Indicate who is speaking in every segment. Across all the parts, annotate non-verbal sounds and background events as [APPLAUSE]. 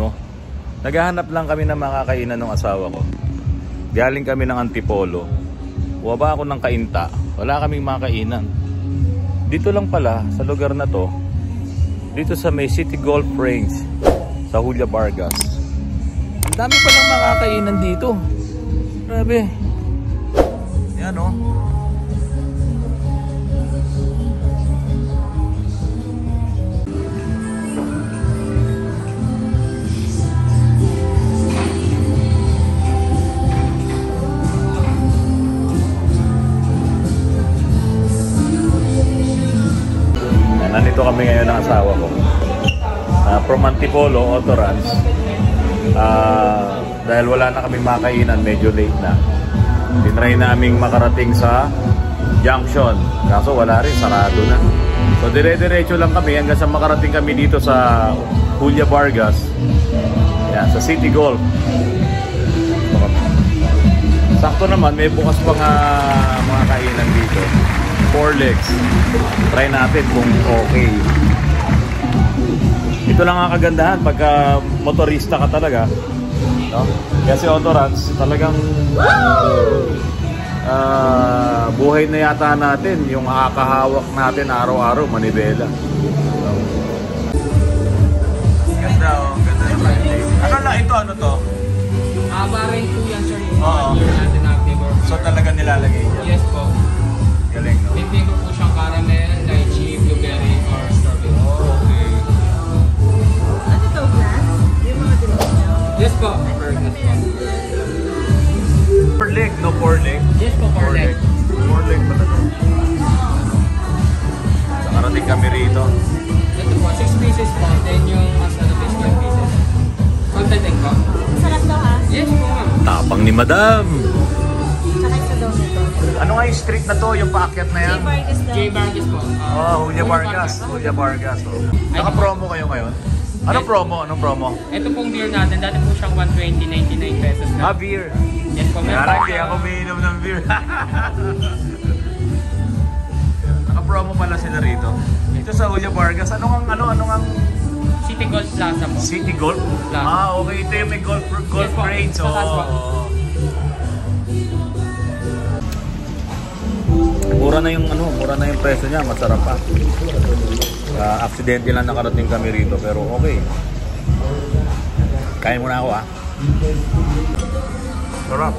Speaker 1: no? Naghahanap lang kami ng makakainan ng asawa ko. Galing kami ng Antipolo. Waba ako ng kainta. Wala kaming makainan. Dito lang pala, sa lugar na to, dito sa may City Golf Range, sa Julia Vargas. Ang dami palang makakainan dito. Grabe. Yan oh. Kami ngayon ng asawa ko. Ah, from Antipolo, Autorans. Ah, dahil wala na kami makainan, medyo late na. Tinry naming makarating sa junction. Kaso wala rin, sarado na. So dire-diretso lang kami hanggang sa makarating kami dito sa Julia Vargas. Yan, sa City Golf. Sakto naman, may bukas pa nga mga kainan dito. Four legs. Try natin kung okay. Ito lang ang kagandahan pagka motorista ka talaga. No? Kasi Autorans, talagang ah, buhay na yata natin yung nakakahawak natin araw-araw, manibela. Ganda oh, ganda yung Ano lang ito, ano to?
Speaker 2: Ah, barang po yan, sir. Yung
Speaker 1: Oo.
Speaker 2: beer natin.
Speaker 1: So talaga nilalagay niya.
Speaker 2: Yes po.
Speaker 1: Leg, no four leg.
Speaker 2: Yes po, for leg.
Speaker 1: Four leg pala to. Nakarating kami rito.
Speaker 2: Ito po, 6 pieces po. Then yung mas ano is 10 pieces. Egg po?
Speaker 3: Masarap to ha?
Speaker 2: Yes po, ma'am.
Speaker 1: Tapang ni Madam.
Speaker 3: Tsaka isa daw nito.
Speaker 1: Ano nga yung street na to, yung paakyat na yan?
Speaker 3: J. Vargas daw.
Speaker 2: J po.
Speaker 1: Oh, Julia Vargas. Julia Vargas. Oh. Naka-promo kayo ngayon? Anong promo? Anong promo?
Speaker 2: Ito pong beer natin, dati po siyang 120, 99 pesos
Speaker 1: Ah,
Speaker 2: na.
Speaker 1: beer.
Speaker 2: Yes po, meron
Speaker 1: Kaya hindi
Speaker 2: siya-
Speaker 1: ako umiinom ng beer. [LAUGHS] Naka-promo pala sila rito. Ito sa Julia Vargas. Ano ang ano ano ang
Speaker 2: City Gold Plaza po.
Speaker 1: City Golf?
Speaker 2: Plaza.
Speaker 1: Ah, okay. Ito yung may golf golf
Speaker 2: Yes po.
Speaker 1: range.
Speaker 2: Sa taas po.
Speaker 1: Oh. Mura na yung ano, mura na yung presyo niya, masarap pa. Uh, aksidente lang nakarating kami rito pero okay. Kain muna ako ah. Sarap.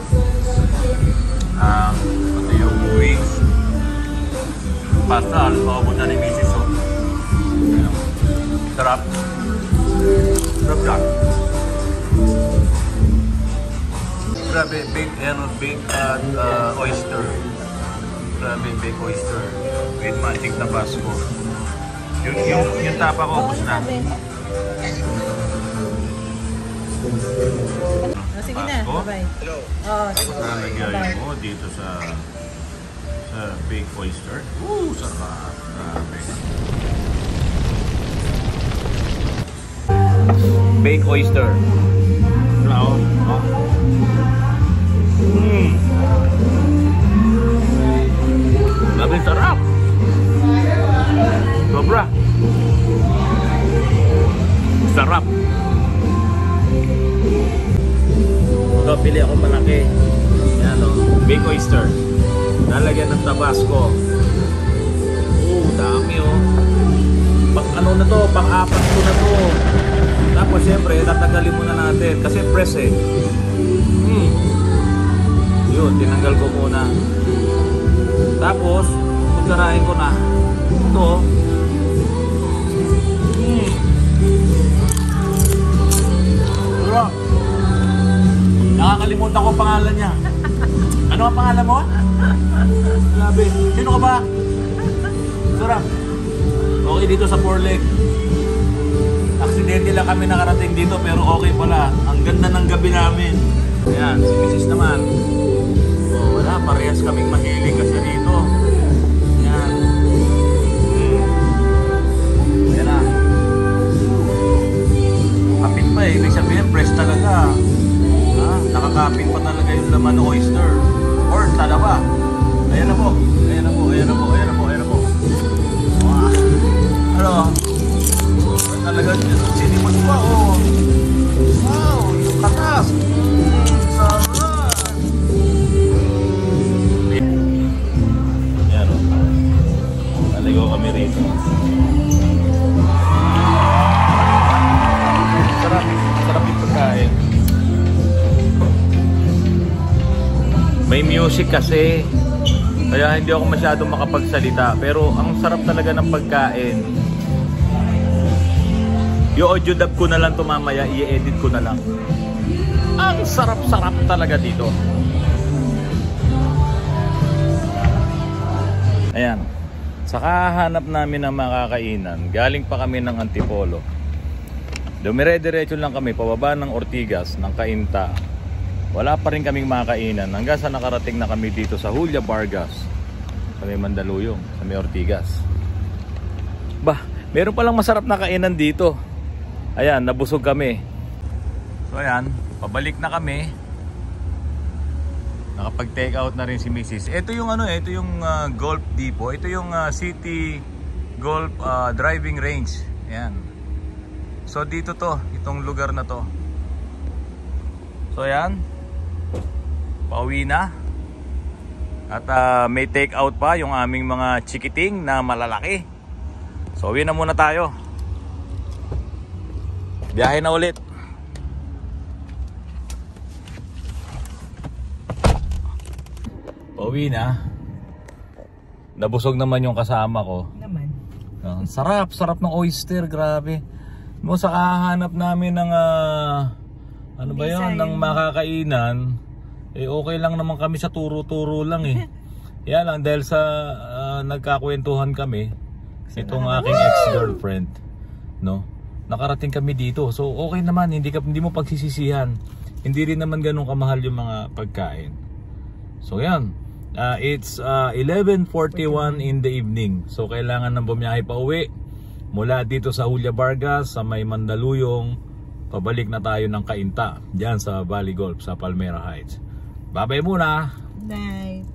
Speaker 1: Um, ito yung wings. Pasta, paubod na ni Mrs. Ayan. Sarap. Sarap siya. Grabe, big, ano, big at uh, oyster. Grabe, big oyster. With magic na Basco. Yung, yung, yung tapa ko, ubos na.
Speaker 3: Oh, sige na,
Speaker 1: Pasko?
Speaker 3: bye-bye. Oh, sige.
Speaker 1: Lalagay mo dito sa sa big oyster. Ooh, sarap. Grabe. Bake oyster. Wow. Oh. Mm. Grabe, sarap. Sobra. Sarap. Ito, pili ako malaki. Yan o. Big oyster. Lalagyan ng tabasco. Oo, dami o. Pang ano na to, pang apat ko na to. Tapos syempre, tatagalin muna natin. Kasi press eh. Hmm. Yun, tinanggal ko muna. Tapos, kutsarahin ko na. Ito. Nakakalimutan ko ang pangalan niya. Ano ang pangalan mo? Grabe. Sino ka ba? Sarap. Okay dito sa four leg. Aksidente lang kami nakarating dito pero okay pala. Ang ganda ng gabi namin. Ayan, si Mrs. naman. Oh, wala, parehas kaming mahilig kasi dito. Sarap. Sarap yung. May music kasi. Kaya hindi ako masyadong makapagsalita. Pero ang sarap talaga ng pagkain. Yung audio dub ko na lang to mamaya, i-edit ko na lang. Ang sarap-sarap talaga dito. Ayan. Sa kahanap namin ng makakainan, galing pa kami ng Antipolo. Dumire-diretso lang kami pababa ng Ortigas, ng Kainta. Wala pa rin kaming makakainan hanggang sa nakarating na kami dito sa Julia Vargas sa may Mandaluyong, sa may Ortigas. Bah, meron palang masarap na kainan dito. Ayan, nabusog kami. So ayan, pabalik na kami. Nakapag-take out na rin si Mrs. Ito yung ano, eh, ito yung ah, golf depot. Ito yung ah, City Golf ah, Driving Range. Ayan. So dito to, itong lugar na to. So ayan. Pauwi na. At ah, may take out pa yung aming mga chikiting na malalaki. So uwi na muna tayo. Biyahe na ulit. Pauwi na. Nabusog naman yung kasama ko.
Speaker 3: Naman.
Speaker 1: Ang sarap, sarap ng oyster, grabe. Mo sa kahanap namin ng ah, ano ba 'yon, ng makakainan, eh okay lang naman kami sa turo-turo lang eh. [LAUGHS] Yan lang dahil sa ah, nagkakwentuhan kami itong aking ex-girlfriend, no. Nakarating kami dito. So okay naman, hindi ka hindi mo pagsisisihan. Hindi rin naman ganun kamahal yung mga pagkain. So yan. Ah, it's ah, 11:41 in the evening. So kailangan nang bumiyahe pa uwi mula dito sa Julia Vargas sa may Mandaluyong. Pabalik na tayo ng Kainta diyan sa Valley Golf sa Palmera Heights. Babay muna.
Speaker 3: Night.